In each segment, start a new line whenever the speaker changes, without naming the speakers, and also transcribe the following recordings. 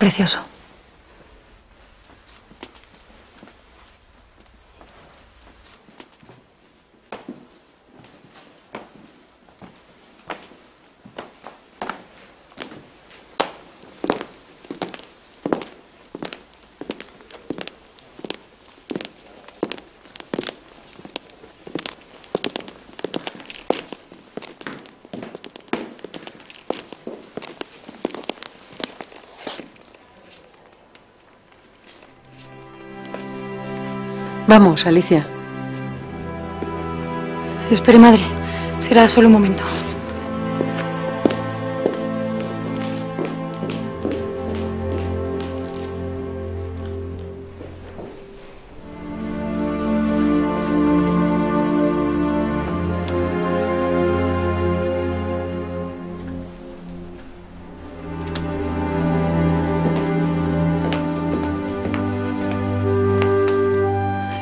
precioso.
Vamos, Alicia.
Espere, madre. Será solo un momento.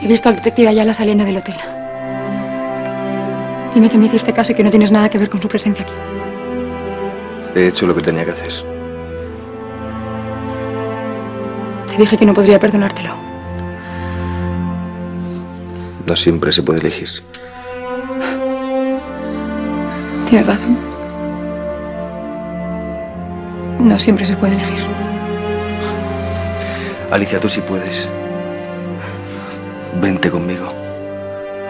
He visto al detective Ayala saliendo del hotel. Dime que me hiciste caso y que no tienes nada que ver con su presencia aquí.
He hecho lo que tenía que hacer.
Te dije que no podría perdonártelo.
No siempre se puede elegir.
Tienes razón. No siempre se puede elegir.
Alicia, tú sí puedes. Vente conmigo.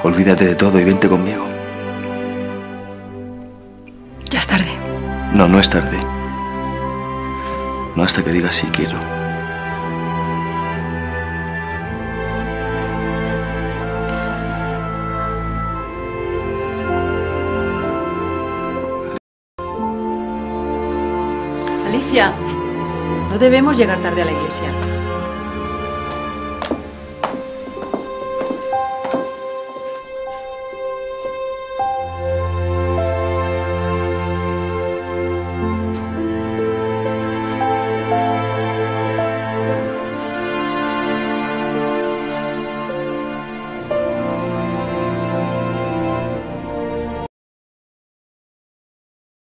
Olvídate de todo y vente conmigo.
Ya es tarde.
No, no es tarde. No hasta que digas si quiero.
Alicia, no debemos llegar tarde a la iglesia.